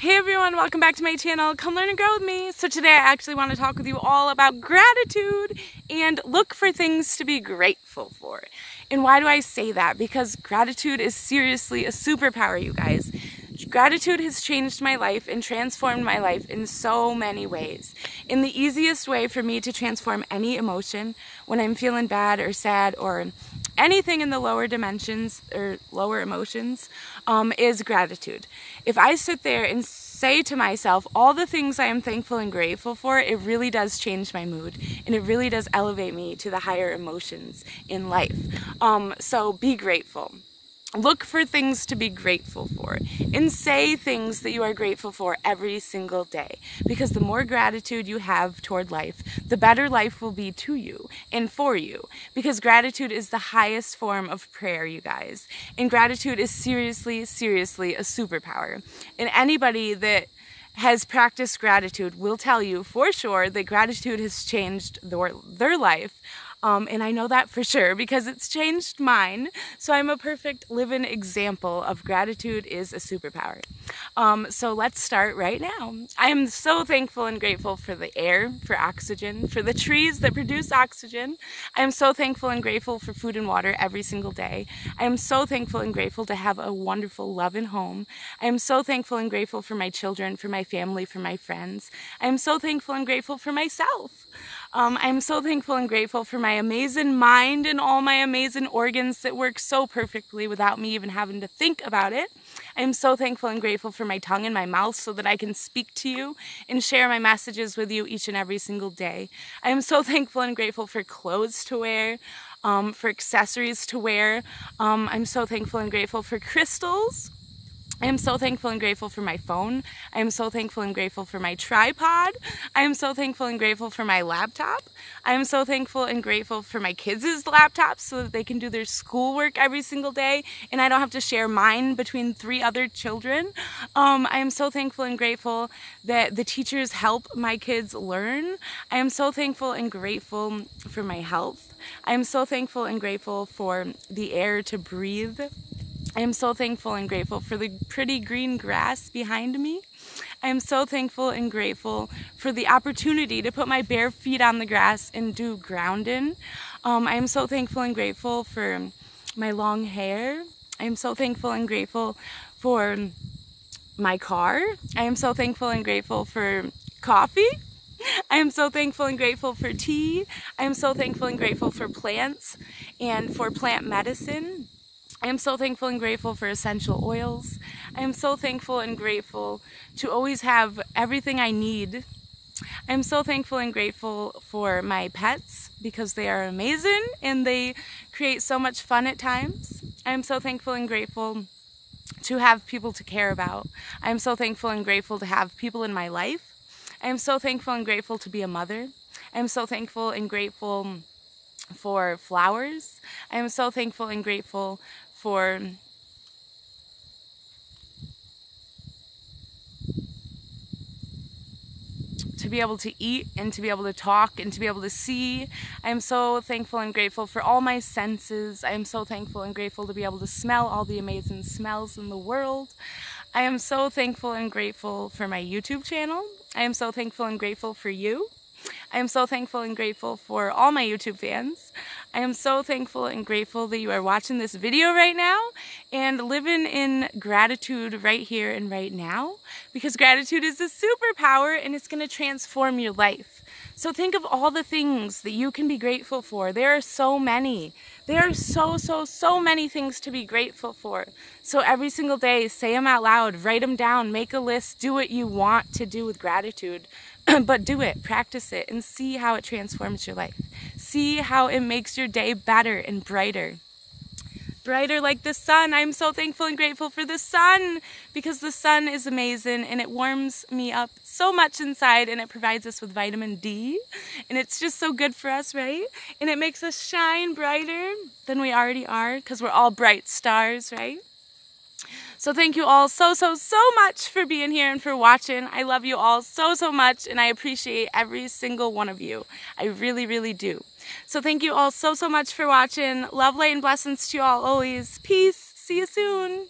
Hey everyone, welcome back to my channel. Come learn and grow with me. So today I actually want to talk with you all about gratitude and look for things to be grateful for. And why do I say that? Because gratitude is seriously a superpower, you guys. Gratitude has changed my life and transformed my life in so many ways. In the easiest way for me to transform any emotion when I'm feeling bad or sad or anything in the lower dimensions or lower emotions um, is gratitude. If I sit there and say to myself all the things I am thankful and grateful for, it really does change my mood and it really does elevate me to the higher emotions in life. Um, so be grateful. Look for things to be grateful for and say things that you are grateful for every single day because the more gratitude you have toward life, the better life will be to you and for you because gratitude is the highest form of prayer, you guys. And gratitude is seriously, seriously a superpower. And anybody that has practiced gratitude will tell you for sure that gratitude has changed their, their life um, and I know that for sure because it's changed mine. So I'm a perfect living example of gratitude is a superpower. Um, so let's start right now. I am so thankful and grateful for the air, for oxygen, for the trees that produce oxygen. I am so thankful and grateful for food and water every single day. I am so thankful and grateful to have a wonderful, loving home. I am so thankful and grateful for my children, for my family, for my friends. I am so thankful and grateful for myself. Um, I'm so thankful and grateful for my amazing mind and all my amazing organs that work so perfectly without me even having to think about it. I'm so thankful and grateful for my tongue and my mouth so that I can speak to you and share my messages with you each and every single day. I am so thankful and grateful for clothes to wear, um, for accessories to wear. Um, I'm so thankful and grateful for crystals. I am so thankful and grateful for my phone. I am so thankful and grateful for my tripod. I am so thankful and grateful for my laptop. I am so thankful and grateful for my kids' laptops so that they can do their schoolwork every single day and I don't have to share mine between three other children. Um, I am so thankful and grateful that the teachers help my kids learn. I am so thankful and grateful for my health. I am so thankful and grateful for the air to breathe. I am so thankful and grateful for the pretty green grass behind me. I am so thankful and grateful for the opportunity to put my bare feet on the grass and do grounding. Um, I am so thankful and grateful for my long hair. I am so thankful and grateful for my car. I am so thankful and grateful for coffee. I am so thankful and grateful for tea. I am so thankful and grateful for plants and for plant medicine. I am so thankful and grateful for essential oils. I am so thankful and grateful to always have everything I need. I am so thankful and grateful for my pets because they are amazing and they create so much fun at times. I am so thankful and grateful to have people to care about. I am so thankful and grateful to have people in my life. I am so thankful and grateful to be a mother. I am so thankful and grateful for flowers. I am so thankful and grateful for to be able to eat and to be able to talk and to be able to see. I am so thankful and grateful for all my senses. I am so thankful and grateful to be able to smell all the amazing smells in the world. I am so thankful and grateful for my YouTube channel. I am so thankful and grateful for you. I am so thankful and grateful for all my YouTube fans. I am so thankful and grateful that you are watching this video right now and living in gratitude right here and right now because gratitude is a superpower and it's going to transform your life. So think of all the things that you can be grateful for. There are so many. There are so, so, so many things to be grateful for. So every single day, say them out loud, write them down, make a list, do what you want to do with gratitude. but do it, practice it, and see how it transforms your life. See how it makes your day better and brighter. Brighter like the sun. I'm so thankful and grateful for the sun because the sun is amazing and it warms me up so much inside and it provides us with vitamin D. And it's just so good for us, right? And it makes us shine brighter than we already are because we're all bright stars, right? So thank you all so, so, so much for being here and for watching. I love you all so, so much and I appreciate every single one of you. I really, really do. So thank you all so, so much for watching. Love, light, and blessings to you all always. Peace. See you soon.